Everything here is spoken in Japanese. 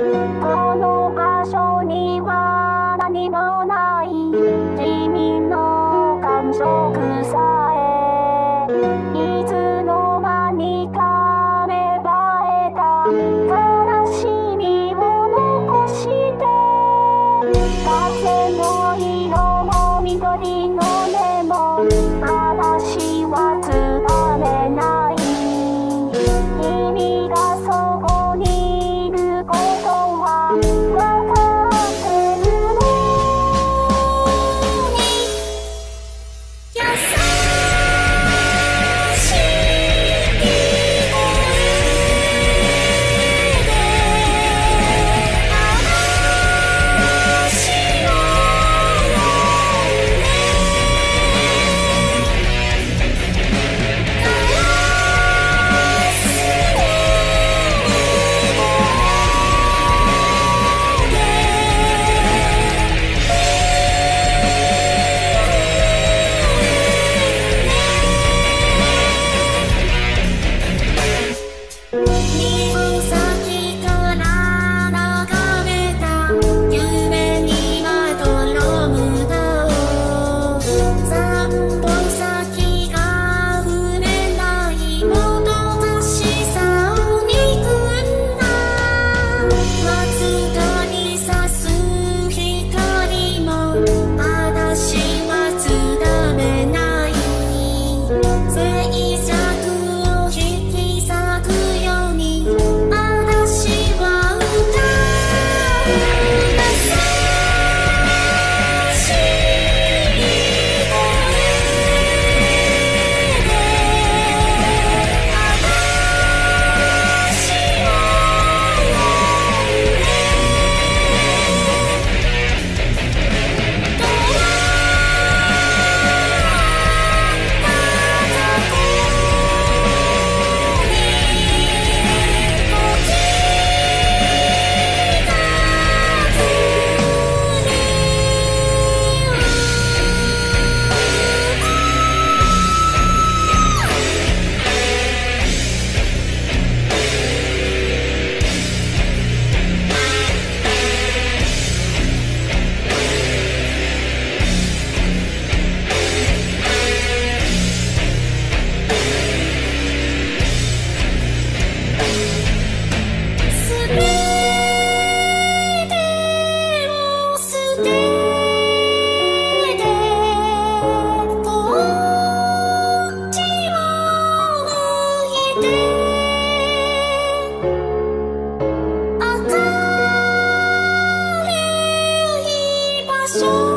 この場所には何もない地味の感触さえいつの間にか芽生えた。悲しみを残して風の色も緑の根も最 show